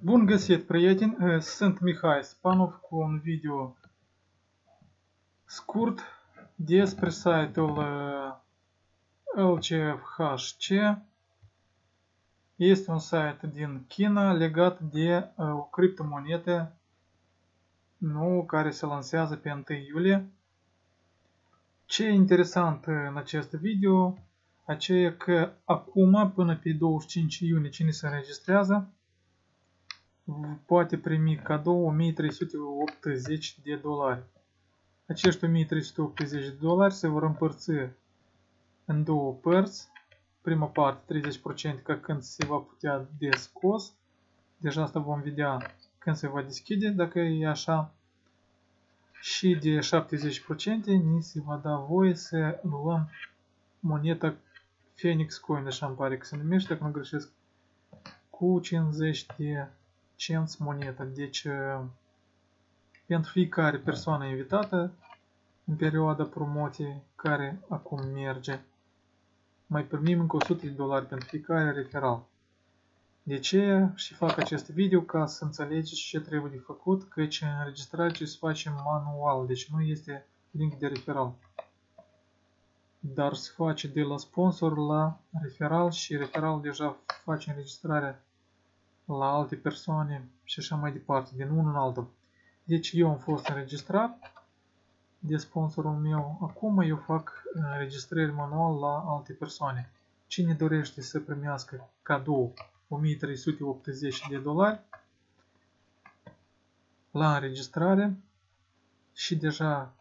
Bun găsit, prieteni! Eh, sunt Mihai Spanov cu un video scurt despre site-ul eh, LCFHC. Este un site din China legat de eh, o criptomonedă nouă care se lansează pe 1 iulie. Ce e interesant în acest video, aceea că acum, până pe 25 iunie, cine se înregistrează, poate primi cadou 1380 de dolari. Acești 1380 de dolari se vor împărți în două părți. Prima parte 30% ca când se va putea de scos. Deja asta vom vedea când se va deschide, dacă e așa. Și de 70% ni se va da voie să luăm moneta Phoenix Coin, așa îmi pare că se numește, dacă nu greșesc, cu 50 de cenți moneta. Deci, pentru fiecare persoană invitată, în perioada promoției care acum merge, mai primim încă 100 de dolari pentru fiecare referal. De ce și fac acest video ca să înțelegeți ce trebuie de făcut, căci înregistrarea ce se face manual, deci nu este link de referal. Dar se face de la sponsor la referal și referal deja face înregistrarea la alte persoane și așa mai departe, din unul în altul. Deci eu am fost înregistrat de sponsorul meu. Acum eu fac înregistrări manual la alte persoane. Cine dorește să primească cadou 1380 de dolari la înregistrare și deja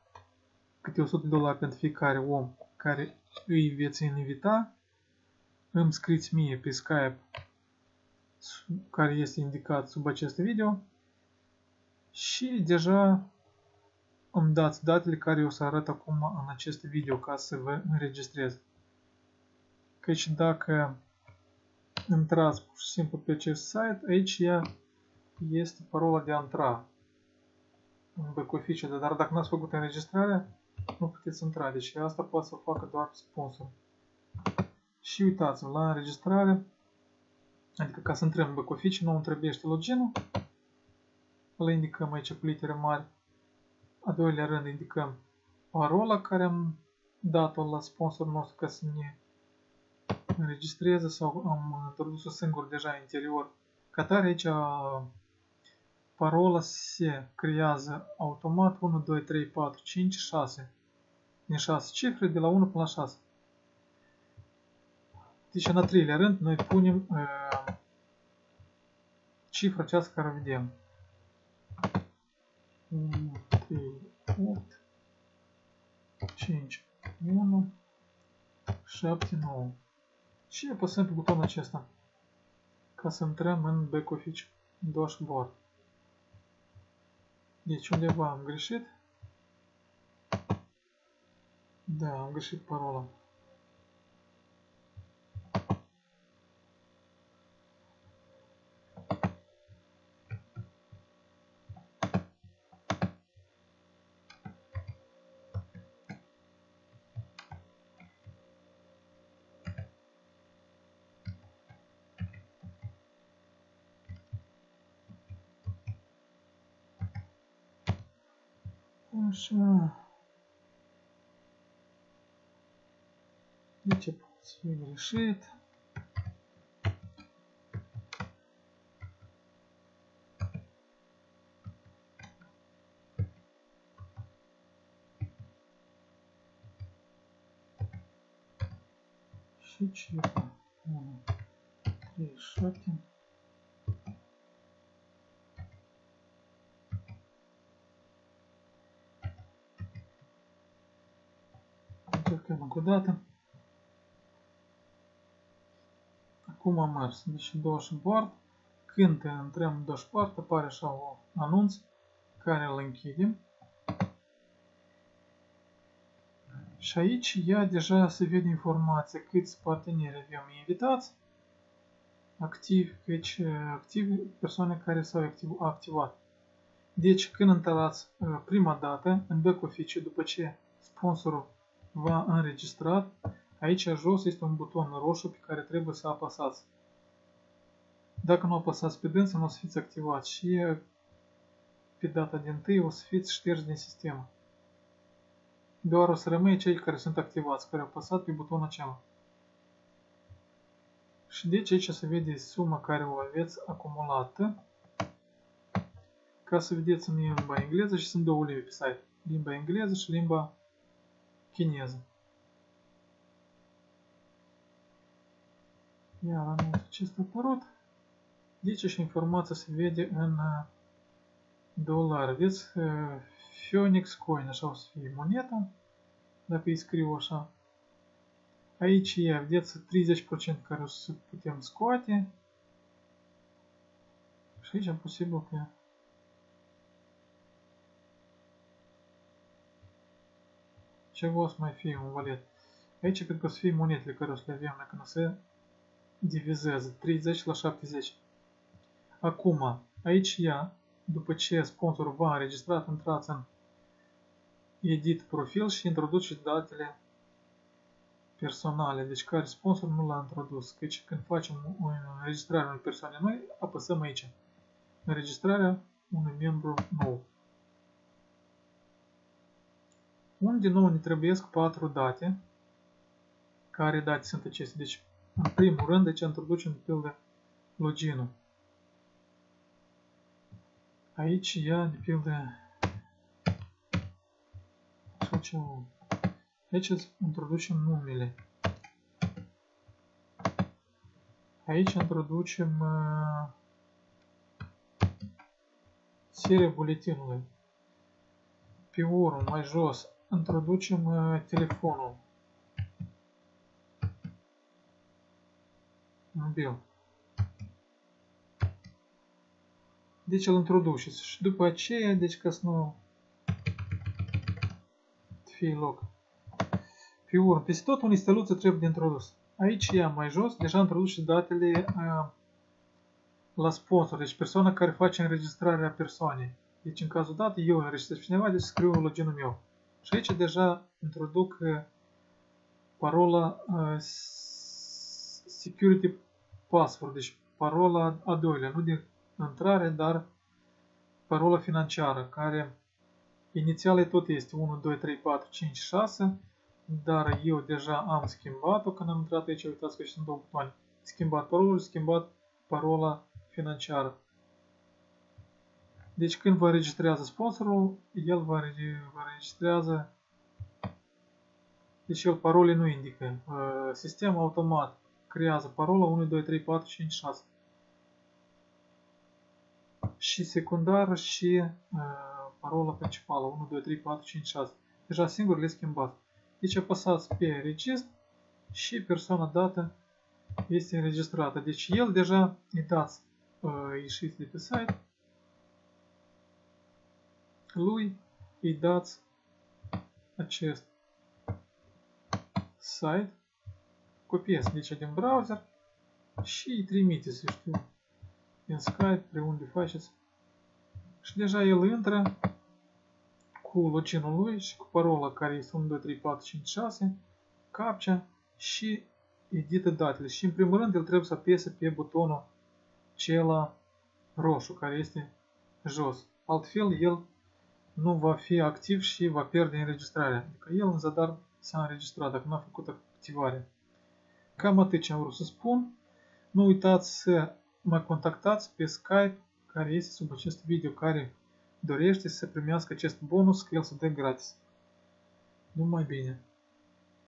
câte 100 de dolari pentru fiecare om care îi veți invita, îmi scriți mie pe Skype care este indicat sub acest video și deja îmi dați datele care o să arăt acum în acest video ca să vă înregistrez. Căci dacă intrați pur și simplu pe acest site, aici ea este parola de a intra în back office, dar dacă nu ați făcut înregistrarea, nu puteți intra. Deci asta poate să facă doar sponsor. Și uitați-vă, la înregistrare Adică ca să intrăm în back office, nu trebuie loginul. Îl indicăm aici cu litere mari. A doilea rând indicăm parola care am dat-o la sponsorul nostru ca să ne înregistreze sau am introdus-o singur deja în interior. Ca tare aici parola se creează automat 1, 2, 3, 4, 5, 6. Din 6 cifre de la 1 până la 6. Deci, în a treilea rând, noi punem uh, cifra aceasta care o vedem. 1, 3, 8, 5, 1, 7, 9. Și apăsăm pe butonul acesta ca să intrăm în back office dashboard. Deci undeva am greșit. Da, am greșit parola. Așa. De ce poate să fie greșit? Și cifra 1, 3, 7, Încercăm încă o dată. Acum am mers. Deci dashboard. Când intrăm în dashboard apare așa un anunț care îl închidem. Și aici ea deja se vede informația câți parteneri avem invitați, activi, căci activi persoane care s-au activat. Deci când intrați prima dată în back office după ce sponsorul va înregistrat, aici jos este un buton roșu pe care trebuie să apăsați. Dacă nu apăsați pe dânsă, nu o să fiți activați și pe data din tâi o să fiți șterși din sistem. Doar o să rămâie cei care sunt activați, care au apăsat pe butonul acela. Și deci aici se vede suma care o aveți acumulată. Ca să vedeți în limba engleză și sunt două limbi pe site. Limba engleză și limba chineză. Iar anul acesta apărut. Deci și informația se vede în uh, dolari. Vedeți, uh, Phoenix Coin, așa o să fie moneta, dacă îi scriu așa. Aici e, vedeți, 30% care o să putem scoate. Și aici am posibil că ceva o să mai fie un valet. Aici cred că o să fie monetele care o să le avem dacă nu se divizează 30 la 70. Acum, aici ea, după ce sponsorul va înregistrat, intrați în edit profil și introduceți datele personale, deci care sponsor nu l-a introdus. Deci când facem o înregistrare unei persoane noi, apăsăm aici. Înregistrarea unui membru nou. Unde nou ne trebuiesc patru date. Care date sunt acestea? Deci, în primul rând, deci introducem de pildă login-ul. Aici ia de pildă facem Aici introducem numele. Aici introducem uh, seria buletinului. Pe urmă, mai jos, introducem uh, telefonul. Mobil. Deci îl introduceți și după aceea, deci ca să nu fie loc. Pe urmă, peste tot un steluță trebuie de introdus. Aici ea mai jos, deja introdus și datele uh, la sponsor, deci persoana care face înregistrarea persoanei. Deci în cazul dat, eu înregistrez cineva, deci scriu loginul meu. Și aici deja introduc uh, parola uh, security password, deci parola a doilea, nu de intrare, dar parola financiară, care inițial tot este 1, 2, 3, 4, 5, 6, dar eu deja am schimbat-o când am intrat aici, uitați că sunt două butoane. Schimbat parolul, schimbat parola financiară. Deci când vă registrează sponsorul, el vă, vă registrează, deci el parole nu indică. Uh, sistemul automat creează parola 1, 2, 3, 4, 5, 6. Și secundar și uh, parola principală 1, 2, 3, 4, 5, 6. Deja singur le schimbat. Deci apăsați pe registr și persoana dată este înregistrată. Deci el deja îi dați uh, ieșiți de pe site, lui îi dați acest site, copiați deci din browser și îi trimiteți, eu știu, în Skype, pe unde faceți. Și deja el intră cu loginul lui și cu parola care este 1, 2, 3, 4, 5, 6, captcha și edită datele. Și în primul rând el trebuie să apese pe butonul cela roșu care este jos. Altfel el nu va fi activ și va pierde înregistrarea. Adică el în zadar s-a înregistrat dacă nu a făcut activarea. Cam atât ce am vrut să spun. Nu uitați să mă contactați pe Skype care este sub acest video care dorește să primească acest bonus, că el se dă gratis. Numai bine!